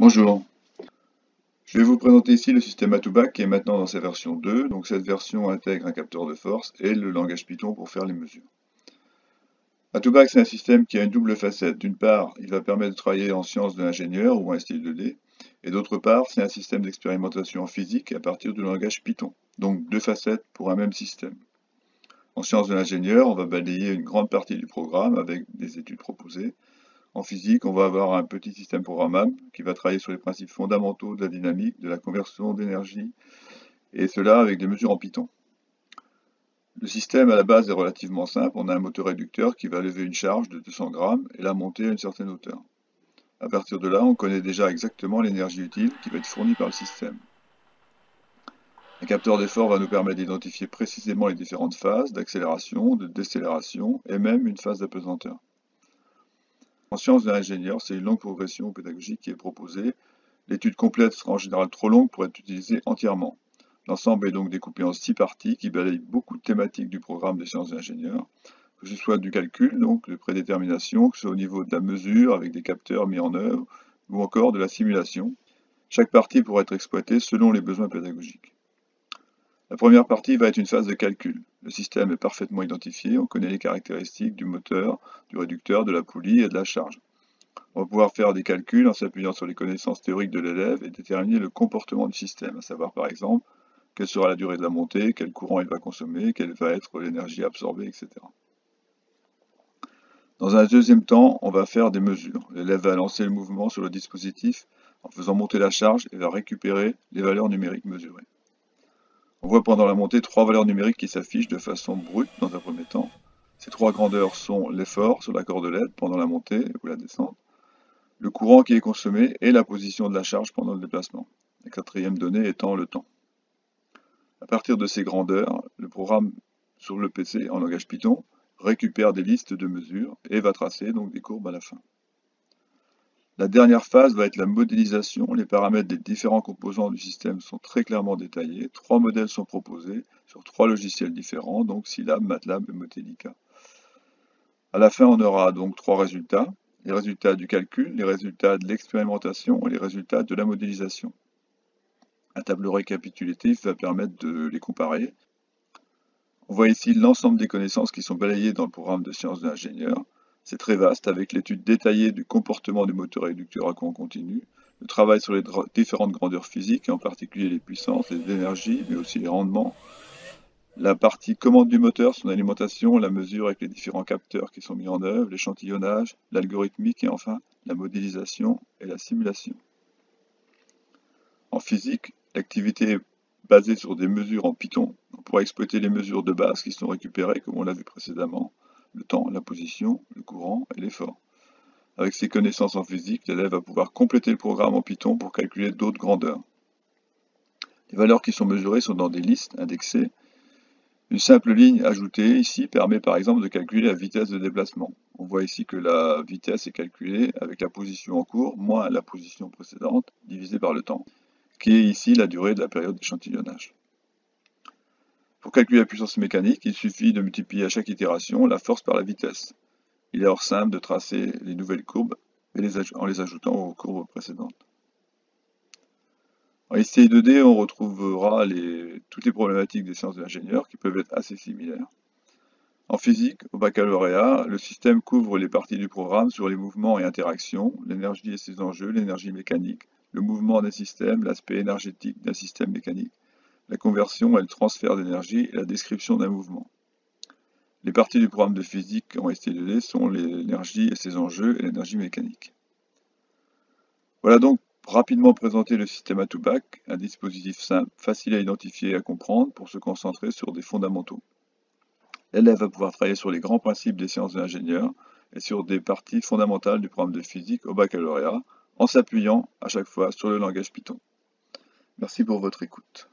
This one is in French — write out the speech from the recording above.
Bonjour. Je vais vous présenter ici le système Atobac qui est maintenant dans sa version 2. Donc cette version intègre un capteur de force et le langage Python pour faire les mesures. Atobac c'est un système qui a une double facette. D'une part, il va permettre de travailler en sciences de l'ingénieur ou en style 2D. Et d'autre part, c'est un système d'expérimentation physique à partir du langage Python. Donc deux facettes pour un même système. En sciences de l'ingénieur, on va balayer une grande partie du programme avec des études proposées. En physique, on va avoir un petit système programmable qui va travailler sur les principes fondamentaux de la dynamique, de la conversion d'énergie, et cela avec des mesures en Python. Le système à la base est relativement simple. On a un moteur réducteur qui va lever une charge de 200 grammes et la monter à une certaine hauteur. À partir de là, on connaît déjà exactement l'énergie utile qui va être fournie par le système. Un capteur d'effort va nous permettre d'identifier précisément les différentes phases d'accélération, de décélération et même une phase d'apesanteur. En sciences de l'ingénieur, c'est une longue progression pédagogique qui est proposée. L'étude complète sera en général trop longue pour être utilisée entièrement. L'ensemble est donc découpé en six parties qui balayent beaucoup de thématiques du programme des sciences de l'ingénieur, que ce soit du calcul, donc de prédétermination, que ce soit au niveau de la mesure avec des capteurs mis en œuvre, ou encore de la simulation. Chaque partie pourra être exploitée selon les besoins pédagogiques. La première partie va être une phase de calcul. Le système est parfaitement identifié, on connaît les caractéristiques du moteur, du réducteur, de la poulie et de la charge. On va pouvoir faire des calculs en s'appuyant sur les connaissances théoriques de l'élève et déterminer le comportement du système, à savoir par exemple quelle sera la durée de la montée, quel courant il va consommer, quelle va être l'énergie absorbée, etc. Dans un deuxième temps, on va faire des mesures. L'élève va lancer le mouvement sur le dispositif en faisant monter la charge et va récupérer les valeurs numériques mesurées. On voit pendant la montée trois valeurs numériques qui s'affichent de façon brute dans un premier temps. Ces trois grandeurs sont l'effort sur la cordelette pendant la montée ou la descente, le courant qui est consommé et la position de la charge pendant le déplacement. La quatrième donnée étant le temps. À partir de ces grandeurs, le programme sur le PC en langage Python récupère des listes de mesures et va tracer donc des courbes à la fin. La dernière phase va être la modélisation. Les paramètres des différents composants du système sont très clairement détaillés. Trois modèles sont proposés sur trois logiciels différents, donc Scilab, MATLAB et Motelica. À la fin, on aura donc trois résultats. Les résultats du calcul, les résultats de l'expérimentation et les résultats de la modélisation. Un tableau récapitulatif va permettre de les comparer. On voit ici l'ensemble des connaissances qui sont balayées dans le programme de sciences de l'ingénieur. C'est très vaste, avec l'étude détaillée du comportement du moteur réducteur à courant continu, le travail sur les différentes grandeurs physiques, et en particulier les puissances, les énergies, mais aussi les rendements, la partie commande du moteur, son alimentation, la mesure avec les différents capteurs qui sont mis en œuvre, l'échantillonnage, l'algorithmique et enfin la modélisation et la simulation. En physique, l'activité est basée sur des mesures en Python. On pourra exploiter les mesures de base qui sont récupérées, comme on l'a vu précédemment, le temps, la position, le courant et l'effort. Avec ses connaissances en physique, l'élève va pouvoir compléter le programme en Python pour calculer d'autres grandeurs. Les valeurs qui sont mesurées sont dans des listes indexées. Une simple ligne ajoutée ici permet par exemple de calculer la vitesse de déplacement. On voit ici que la vitesse est calculée avec la position en cours moins la position précédente divisée par le temps, qui est ici la durée de la période d'échantillonnage. Pour calculer la puissance mécanique, il suffit de multiplier à chaque itération la force par la vitesse. Il est alors simple de tracer les nouvelles courbes en les ajoutant aux courbes précédentes. En SCI 2D, on retrouvera toutes les problématiques des sciences de l'ingénieur qui peuvent être assez similaires. En physique, au baccalauréat, le système couvre les parties du programme sur les mouvements et interactions, l'énergie et ses enjeux, l'énergie mécanique, le mouvement d'un système, l'aspect énergétique d'un système mécanique, la conversion et le transfert d'énergie et la description d'un mouvement. Les parties du programme de physique en ST2D sont l'énergie et ses enjeux et l'énergie mécanique. Voilà donc rapidement présenté le système à bac un dispositif simple, facile à identifier et à comprendre pour se concentrer sur des fondamentaux. L'élève va pouvoir travailler sur les grands principes des sciences de l'ingénieur et sur des parties fondamentales du programme de physique au baccalauréat en s'appuyant à chaque fois sur le langage Python. Merci pour votre écoute.